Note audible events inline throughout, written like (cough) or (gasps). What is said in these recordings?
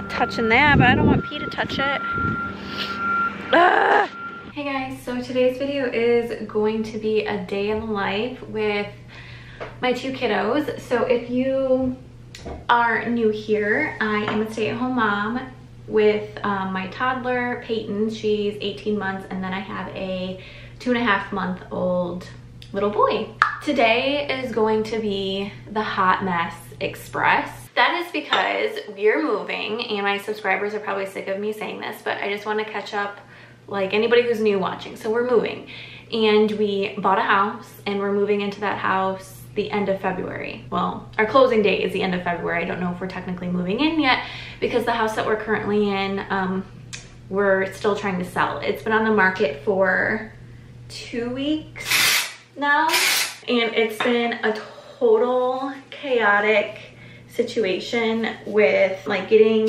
not touching that, but I don't want P to touch it. Ah! Hey guys, so today's video is going to be a day in life with my two kiddos. So if you are new here, I am a stay-at-home mom with um, my toddler, Payton. She's 18 months, and then I have a two and a half month old little boy. Today is going to be the Hot Mess Express. That is because we're moving, and my subscribers are probably sick of me saying this, but I just want to catch up like anybody who's new watching. So we're moving, and we bought a house, and we're moving into that house the end of February. Well, our closing date is the end of February. I don't know if we're technically moving in yet because the house that we're currently in, um, we're still trying to sell. It's been on the market for two weeks now, and it's been a total chaotic situation with like getting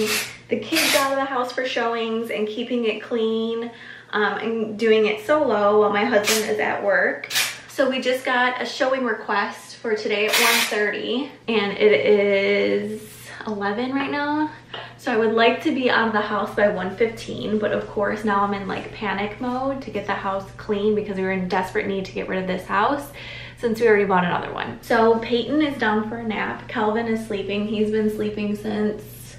the kids out of the house for showings and keeping it clean um, and doing it solo while my husband is at work. So we just got a showing request for today at 1.30 and it is 11 right now. So I would like to be out of the house by 1.15, but of course now I'm in like panic mode to get the house clean because we were in desperate need to get rid of this house since we already bought another one. So Payton is down for a nap. Calvin is sleeping. He's been sleeping since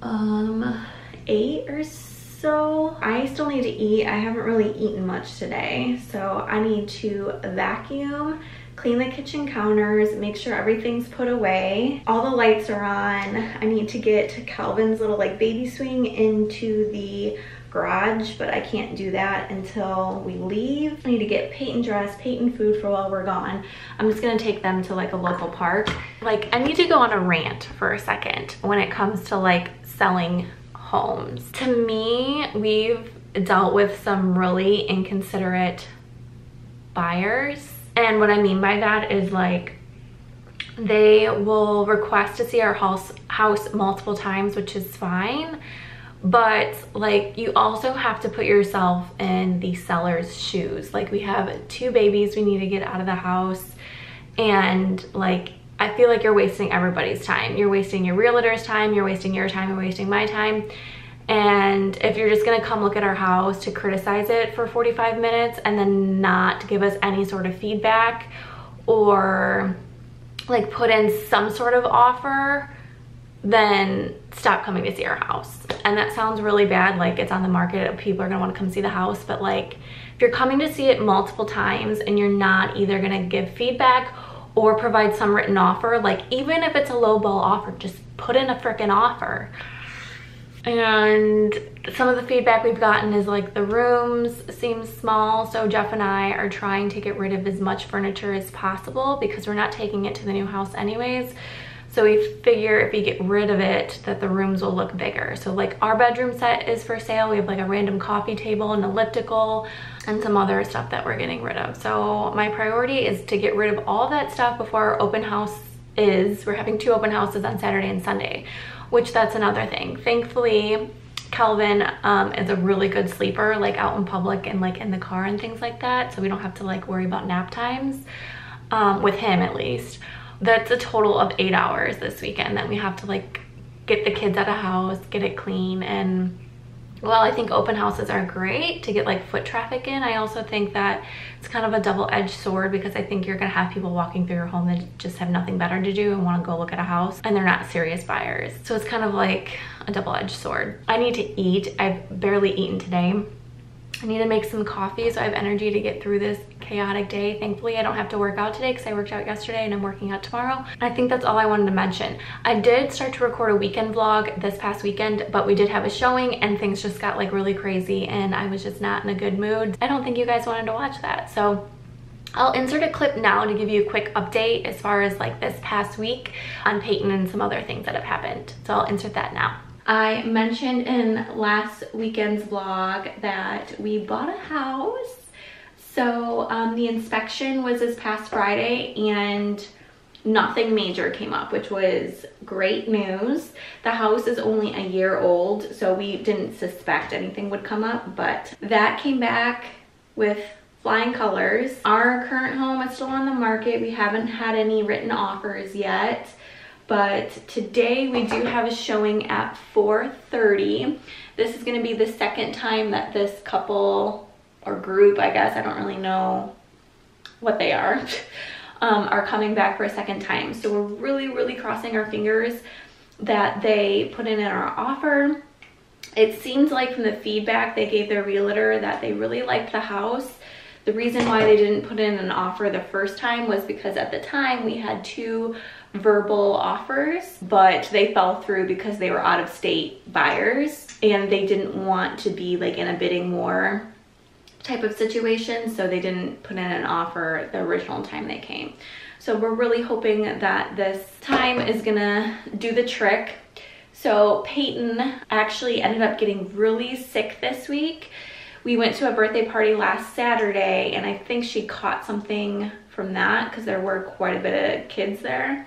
um, 8 or so. I still need to eat. I haven't really eaten much today. So I need to vacuum clean the kitchen counters, make sure everything's put away. All the lights are on. I need to get Calvin's little like baby swing into the garage, but I can't do that until we leave. I need to get Payton dressed, Payton food for while we're gone. I'm just gonna take them to like a local park. Like I need to go on a rant for a second when it comes to like selling homes. To me, we've dealt with some really inconsiderate buyers and what I mean by that is like they will request to see our house house multiple times, which is fine. But like you also have to put yourself in the seller's shoes. Like we have two babies we need to get out of the house and like I feel like you're wasting everybody's time. You're wasting your realtor's time, you're wasting your time, you're wasting my time. And if you're just gonna come look at our house to criticize it for 45 minutes and then not give us any sort of feedback or like put in some sort of offer, then stop coming to see our house. And that sounds really bad, like it's on the market, people are gonna wanna come see the house, but like if you're coming to see it multiple times and you're not either gonna give feedback or provide some written offer, like even if it's a low ball offer, just put in a freaking offer. And some of the feedback we've gotten is like the rooms seem small so Jeff and I are trying to get rid of as much furniture as possible because we're not taking it to the new house anyways so we figure if we get rid of it that the rooms will look bigger so like our bedroom set is for sale we have like a random coffee table an elliptical and some other stuff that we're getting rid of so my priority is to get rid of all that stuff before our open house is we're having two open houses on Saturday and Sunday which that's another thing. Thankfully, Calvin um, is a really good sleeper, like out in public and like in the car and things like that. So we don't have to like worry about nap times um, with him at least. That's a total of eight hours this weekend that we have to like get the kids out of house, get it clean and while I think open houses are great to get like foot traffic in, I also think that it's kind of a double-edged sword because I think you're gonna have people walking through your home that just have nothing better to do and wanna go look at a house and they're not serious buyers. So it's kind of like a double-edged sword. I need to eat. I've barely eaten today. I need to make some coffee so I have energy to get through this chaotic day. Thankfully, I don't have to work out today because I worked out yesterday and I'm working out tomorrow. I think that's all I wanted to mention. I did start to record a weekend vlog this past weekend, but we did have a showing and things just got like really crazy and I was just not in a good mood. I don't think you guys wanted to watch that. So I'll insert a clip now to give you a quick update as far as like this past week on Payton and some other things that have happened. So I'll insert that now. I mentioned in last weekend's vlog that we bought a house. So um, the inspection was this past Friday and nothing major came up, which was great news. The house is only a year old, so we didn't suspect anything would come up, but that came back with flying colors. Our current home is still on the market. We haven't had any written offers yet but today we do have a showing at 4.30. This is gonna be the second time that this couple or group, I guess, I don't really know what they are, (laughs) um, are coming back for a second time. So we're really, really crossing our fingers that they put in our offer. It seems like from the feedback they gave their realtor that they really liked the house. The reason why they didn't put in an offer the first time was because at the time we had two verbal offers, but they fell through because they were out of state buyers and they didn't want to be like in a bidding war type of situation. So they didn't put in an offer the original time they came. So we're really hoping that this time is gonna do the trick. So Payton actually ended up getting really sick this week. We went to a birthday party last Saturday and I think she caught something from that because there were quite a bit of kids there.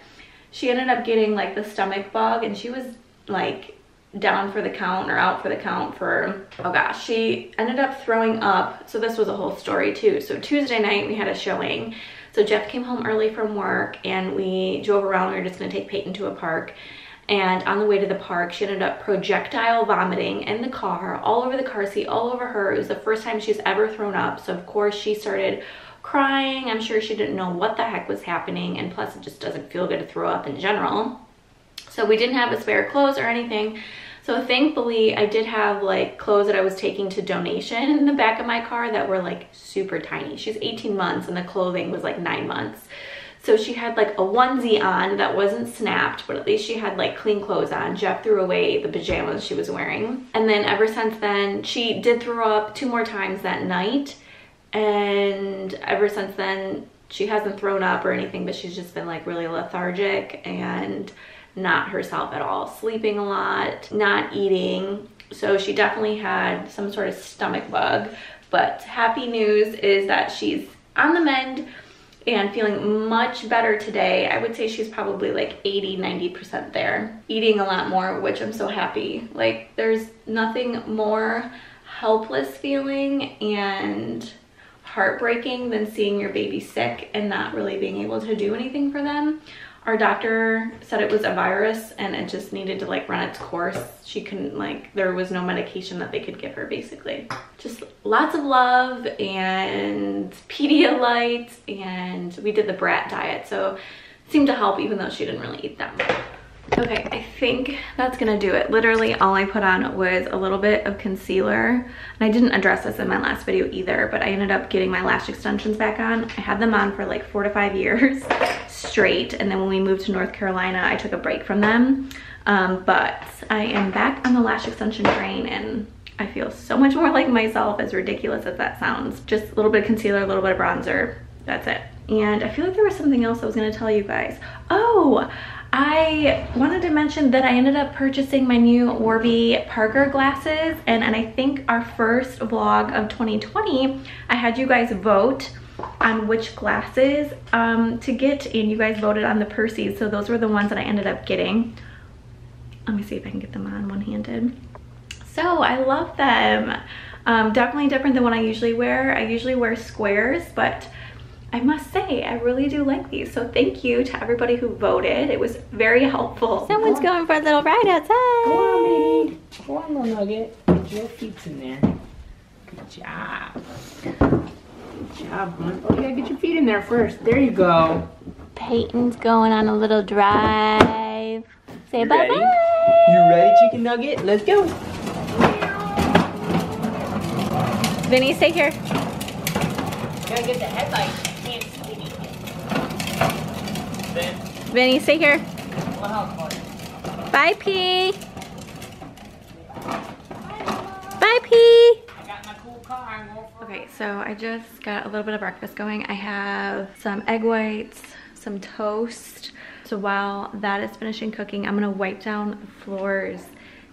She ended up getting like the stomach bug and she was like down for the count or out for the count for, oh gosh, she ended up throwing up. So this was a whole story too. So Tuesday night we had a showing. So Jeff came home early from work and we drove around. We were just gonna take Payton to a park. And on the way to the park, she ended up projectile vomiting in the car, all over the car seat, all over her. It was the first time she's ever thrown up. So of course she started crying. I'm sure she didn't know what the heck was happening. And plus it just doesn't feel good to throw up in general. So we didn't have a spare clothes or anything. So thankfully I did have like clothes that I was taking to donation in the back of my car that were like super tiny. She's 18 months and the clothing was like nine months. So she had like a onesie on that wasn't snapped, but at least she had like clean clothes on. Jeff threw away the pajamas she was wearing. And then ever since then, she did throw up two more times that night. And ever since then, she hasn't thrown up or anything, but she's just been like really lethargic and not herself at all, sleeping a lot, not eating. So she definitely had some sort of stomach bug. But happy news is that she's on the mend and feeling much better today. I would say she's probably like 80, 90% there. Eating a lot more, which I'm so happy. Like there's nothing more helpless feeling and heartbreaking than seeing your baby sick and not really being able to do anything for them. Our doctor said it was a virus and it just needed to like run its course. She couldn't like, there was no medication that they could give her basically. Just lots of love and Pedialyte and we did the brat diet. So it seemed to help even though she didn't really eat them. Okay, I think that's gonna do it. Literally all I put on was a little bit of concealer. And I didn't address this in my last video either, but I ended up getting my lash extensions back on. I had them on for like four to five years (laughs) straight. And then when we moved to North Carolina, I took a break from them. Um, but I am back on the lash extension train and I feel so much more like myself, as ridiculous as that sounds. Just a little bit of concealer, a little bit of bronzer, that's it. And I feel like there was something else I was gonna tell you guys. Oh, I wanted to mention that I ended up purchasing my new Warby Parker glasses and, and I think our first vlog of 2020, I had you guys vote on which glasses um, to get and you guys voted on the Percy's. So those were the ones that I ended up getting. Let me see if I can get them on one-handed. So I love them. Um, definitely different than what I usually wear. I usually wear squares, but I must say, I really do like these. So thank you to everybody who voted. It was very helpful. Someone's going for a little ride outside. Go on, baby. Go on, little nugget. Get your feet in there. Good job. Good job, hon. Oh, yeah, get your feet in there first. There you go. Payton's going on a little drive. Say bye-bye. You ready, chicken nugget? Let's go. Vinny, stay here. Gotta get the headlights. Vinny, stay here. Bye, P. Bye, P. Okay, so I just got a little bit of breakfast going. I have some egg whites, some toast. So while that is finishing cooking, I'm gonna wipe down the floors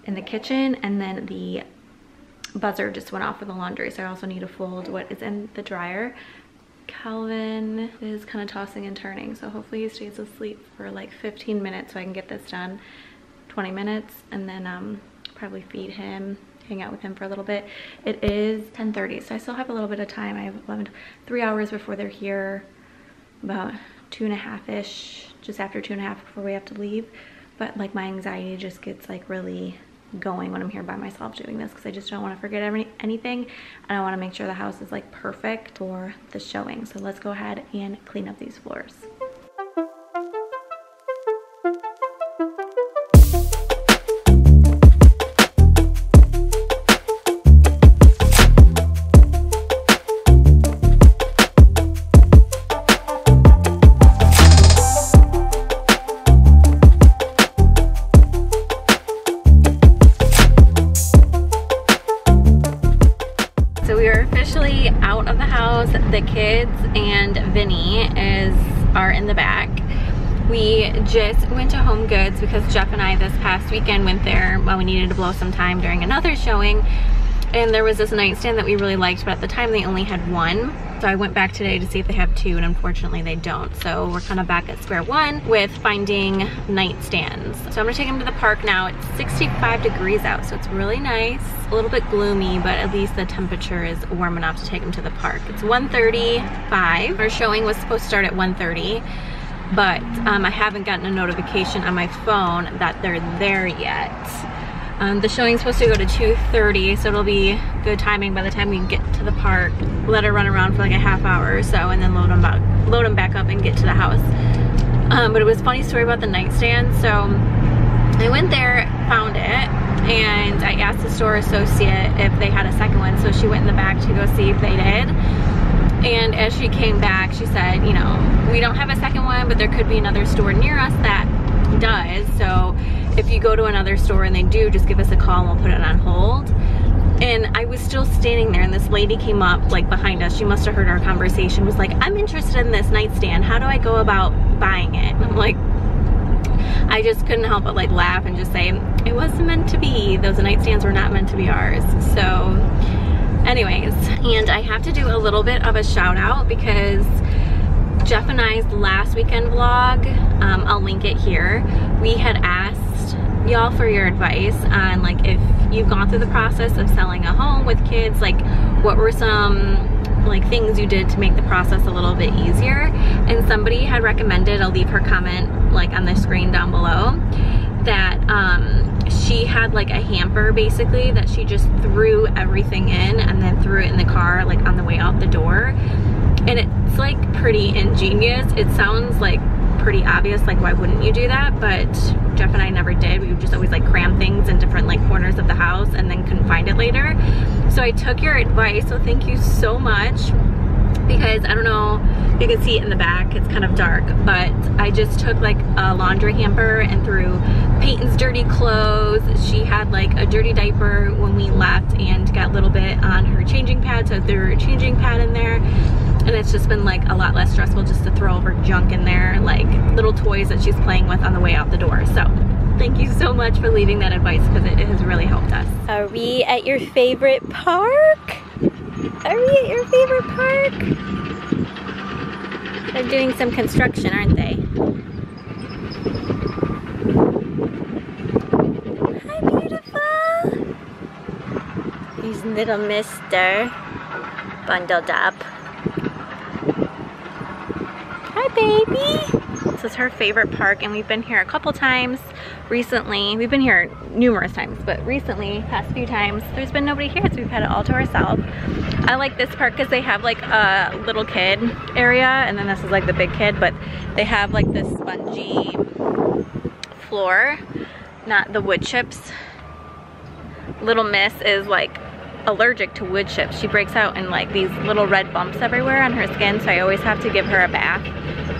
in the kitchen and then the buzzer just went off for the laundry. So I also need to fold what is in the dryer. Calvin is kind of tossing and turning, so hopefully he stays asleep for like 15 minutes so I can get this done. 20 minutes and then um, probably feed him, hang out with him for a little bit. It is 10.30, so I still have a little bit of time. I have 11, three hours before they're here, about two and a half-ish, just after two and a half before we have to leave. But like my anxiety just gets like really going when I'm here by myself doing this because I just don't want to forget any, anything and I want to make sure the house is like perfect for the showing. So let's go ahead and clean up these floors. Just went to Home Goods because Jeff and I this past weekend went there while we needed to blow some time during another showing. And there was this nightstand that we really liked, but at the time they only had one. So I went back today to see if they have two and unfortunately they don't. So we're kind of back at square one with finding nightstands. So I'm gonna take them to the park now. It's 65 degrees out, so it's really nice. A little bit gloomy, but at least the temperature is warm enough to take them to the park. It's 1.35. Our showing was supposed to start at 1.30 but um, I haven't gotten a notification on my phone that they're there yet. Um, the showing's supposed to go to 2.30, so it'll be good timing by the time we get to the park. Let her run around for like a half hour or so and then load them back, load them back up and get to the house. Um, but it was funny story about the nightstand. So I went there, found it, and I asked the store associate if they had a second one. So she went in the back to go see if they did. And as she came back, she said, you know, we don't have a second one, but there could be another store near us that does. So if you go to another store and they do, just give us a call and we'll put it on hold. And I was still standing there and this lady came up like behind us. She must have heard our conversation, was like, I'm interested in this nightstand. How do I go about buying it? And I'm like, I just couldn't help but like laugh and just say, it wasn't meant to be. Those nightstands were not meant to be ours. So anyways, and I have to do a little bit of a shout out because Jeff and I's last weekend vlog, um, I'll link it here, we had asked y'all for your advice on like if you've gone through the process of selling a home with kids, like what were some like things you did to make the process a little bit easier. And somebody had recommended, I'll leave her comment like on the screen down below, that um, she had like a hamper basically that she just threw everything in and then threw it in the car like on the way out the door and it's like pretty ingenious. It sounds like pretty obvious, like why wouldn't you do that? But Jeff and I never did. We would just always like cram things in different like corners of the house and then couldn't find it later. So I took your advice, so thank you so much because I don't know you can see it in the back it's kind of dark but I just took like a laundry hamper and threw Payton's dirty clothes. She had like a dirty diaper when we left and got a little bit on her changing pad so I threw her changing pad in there. And it's just been like a lot less stressful just to throw over junk in there like little toys that she's playing with on the way out the door. So thank you so much for leaving that advice because it, it has really helped us. Are we at your favorite park are we at your favorite park they're doing some construction aren't they hi beautiful he's little mister bundled up Hi, baby. This is her favorite park and we've been here a couple times recently. We've been here numerous times, but recently, past few times, there's been nobody here, so we've had it all to ourselves. I like this park because they have like a little kid area and then this is like the big kid, but they have like this spongy floor, not the wood chips. Little Miss is like allergic to wood chips. She breaks out in like these little red bumps everywhere on her skin, so I always have to give her a bath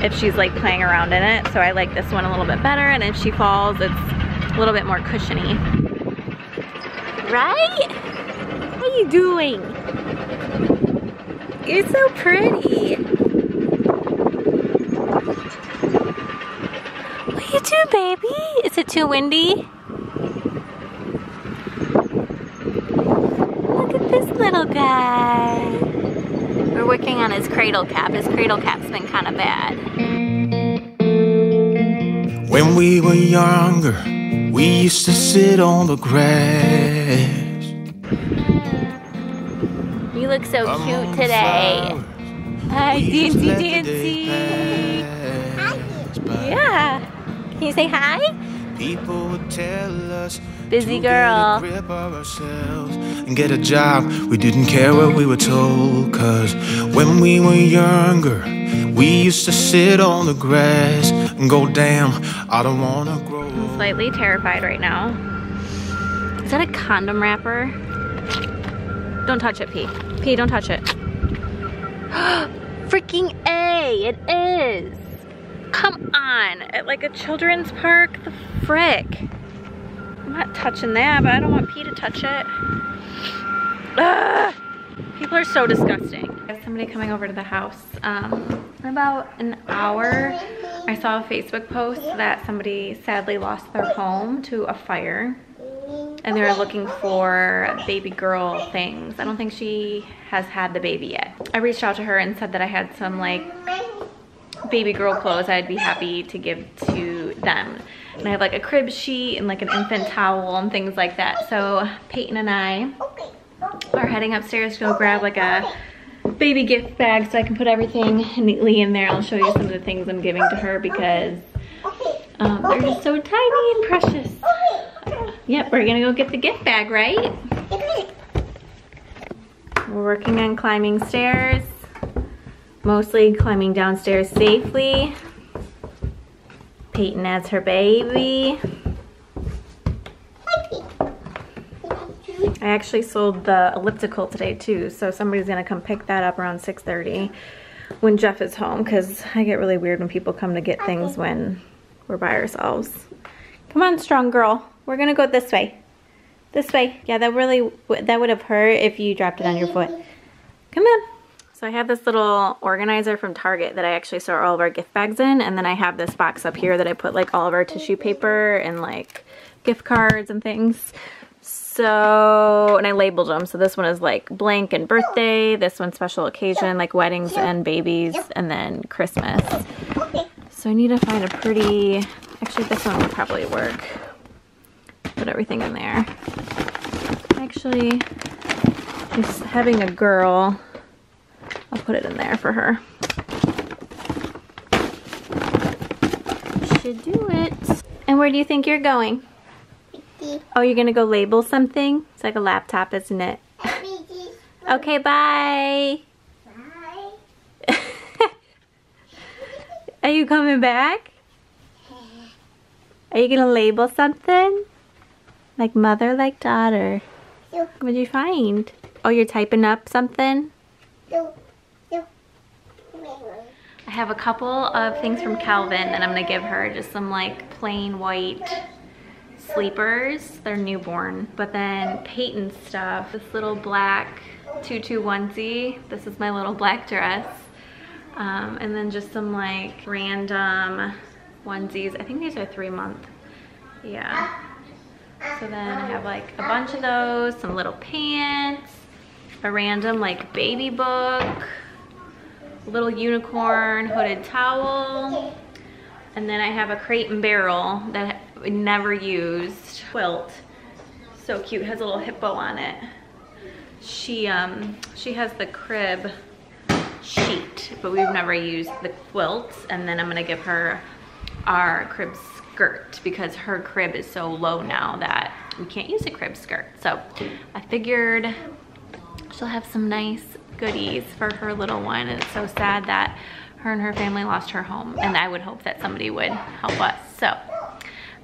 if she's like playing around in it. So I like this one a little bit better and if she falls it's a little bit more cushiony. Right? What are you doing? You're so pretty. What you do, baby? Is it too windy? Look at this little guy. We're working on his cradle cap. His cradle cap's been kind of bad. When we were younger, we used to sit on the grass. You look so cute today. Hi, Dancy Dancy. by. Yeah. Can you say hi? People would tell us Busy to girl. Get a grip ourselves and get a job. We didn't care what we were told. Cause when we were younger, we used to sit on the grass and go, damn, I don't wanna grow. old." Slightly terrified right now. Is that a condom wrapper? Don't touch it, P. P, don't touch it. (gasps) Freaking A, it is. Come on, at like a children's park, the frick. I'm not touching that, but I don't want P to touch it. Ugh. People are so disgusting. I have somebody coming over to the house. Um, in about an hour, I saw a Facebook post that somebody sadly lost their home to a fire. And they were looking for baby girl things. I don't think she has had the baby yet. I reached out to her and said that I had some like baby girl clothes I'd be happy to give to them. And I have like a crib sheet and like an infant towel and things like that. So Payton and I are heading upstairs to go grab like a baby gift bag so I can put everything neatly in there. I'll show you some of the things I'm giving to her because um, they're just so tiny and precious. Yep, we're gonna go get the gift bag, right? We're working on climbing stairs. Mostly climbing downstairs safely. Payton has her baby. I actually sold the elliptical today too, so somebody's gonna come pick that up around 6.30 when Jeff is home, because I get really weird when people come to get things when we're by ourselves. Come on, strong girl. We're gonna go this way. This way. Yeah, that really, that would have hurt if you dropped it on your foot. Come on. So I have this little organizer from Target that I actually store all of our gift bags in, and then I have this box up here that I put like all of our tissue paper and like gift cards and things. So, and I labeled them. So this one is like blank and birthday, this one's special occasion, like weddings and babies, and then Christmas. So I need to find a pretty, actually this one would probably work. Put everything in there. Actually, just having a girl, I'll put it in there for her. Should do it. And where do you think you're going? Oh, you're gonna go label something? It's like a laptop, isn't it? Okay, bye. bye. (laughs) Are you coming back? (laughs) Are you gonna label something? Like mother, like daughter. What'd you find? Oh, you're typing up something? I have a couple of things from Calvin that I'm gonna give her. Just some like plain white sleepers. They're newborn. But then Payton stuff. This little black tutu onesie. This is my little black dress. Um, and then just some like random onesies. I think these are three month. Yeah. So then I have like a bunch of those, some little pants, a random like baby book, little unicorn hooded towel, and then I have a crate and barrel that I never used quilt. So cute, has a little hippo on it. She um she has the crib sheet, but we've never used the quilt. And then I'm gonna give her our crib skirt because her crib is so low now that we can't use a crib skirt. So I figured she'll have some nice goodies for her little one. And it's so sad that her and her family lost her home. And I would hope that somebody would help us. So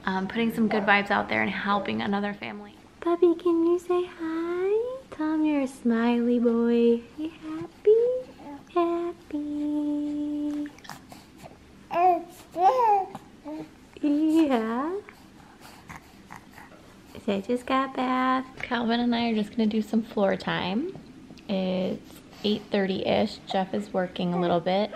um, putting some good vibes out there and helping another family. Bubby, can you say hi? Tom, you're a smiley boy. You happy? Happy. Yeah. So I just got bath. Calvin and I are just gonna do some floor time. It's 8.30ish. Jeff is working a little bit.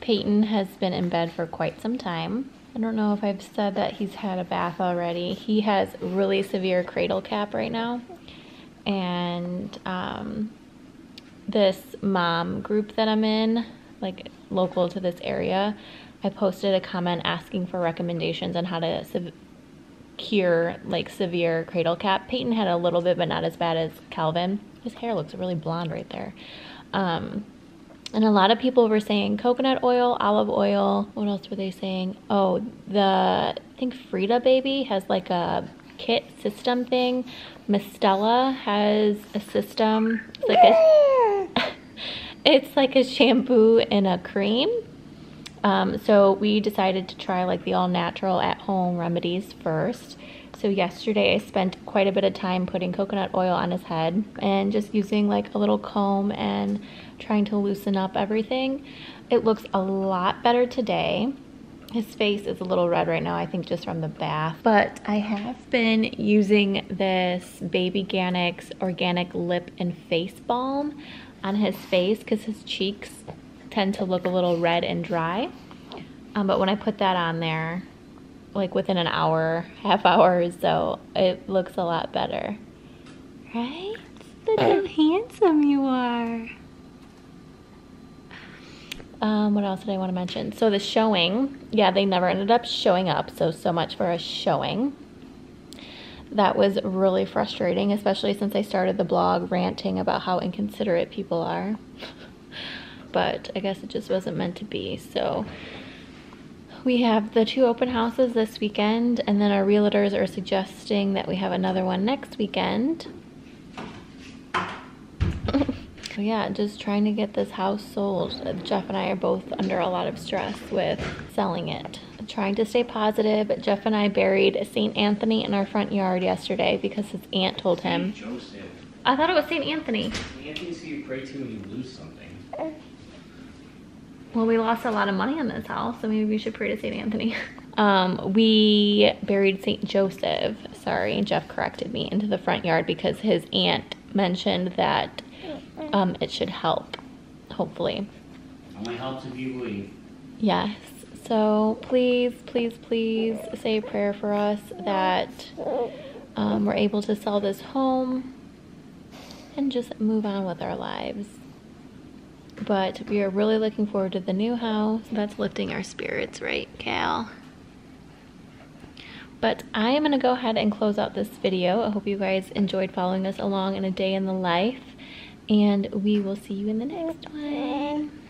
Payton has been in bed for quite some time. I don't know if I've said that he's had a bath already. He has really severe cradle cap right now. And um, this mom group that I'm in, like local to this area, I posted a comment asking for recommendations on how to cure like severe cradle cap. Payton had a little bit, but not as bad as Calvin. His hair looks really blonde right there. Um, And a lot of people were saying coconut oil, olive oil. What else were they saying? Oh, the, I think Frida Baby has like a kit system thing. Mustela has a system. It's like a, it's like a shampoo and a cream. Um, so we decided to try like the all natural at home remedies first. So yesterday I spent quite a bit of time putting coconut oil on his head and just using like a little comb and trying to loosen up everything. It looks a lot better today. His face is a little red right now, I think just from the bath. But I have been using this Babyganics Organic Lip and Face Balm on his face because his cheeks tend to look a little red and dry. Um, but when I put that on there, like within an hour, (laughs) half hour or so, it looks a lot better. Right? Look how handsome you are. Um, what else did I want to mention? So the showing, yeah, they never ended up showing up. So, so much for a showing. That was really frustrating, especially since I started the blog ranting about how inconsiderate people are. (laughs) but I guess it just wasn't meant to be. So we have the two open houses this weekend, and then our realtors are suggesting that we have another one next weekend. (laughs) so yeah, just trying to get this house sold. Jeff and I are both under a lot of stress with selling it. Trying to stay positive. Jeff and I buried St. Anthony in our front yard yesterday because his aunt told him. Joseph. I thought it was St. Anthony. Anthony's who you pray to when you lose something. Well, we lost a lot of money on this house, so maybe we should pray to St. Anthony. (laughs) Um, we buried St. Joseph, sorry, Jeff corrected me, into the front yard because his aunt mentioned that um, it should help, hopefully. Only helps if you believe. Yes. So please, please, please say a prayer for us that um, we're able to sell this home and just move on with our lives. But we are really looking forward to the new house. That's lifting our spirits, right, Cal? But I am going to go ahead and close out this video. I hope you guys enjoyed following us along in a day in the life. And we will see you in the next one.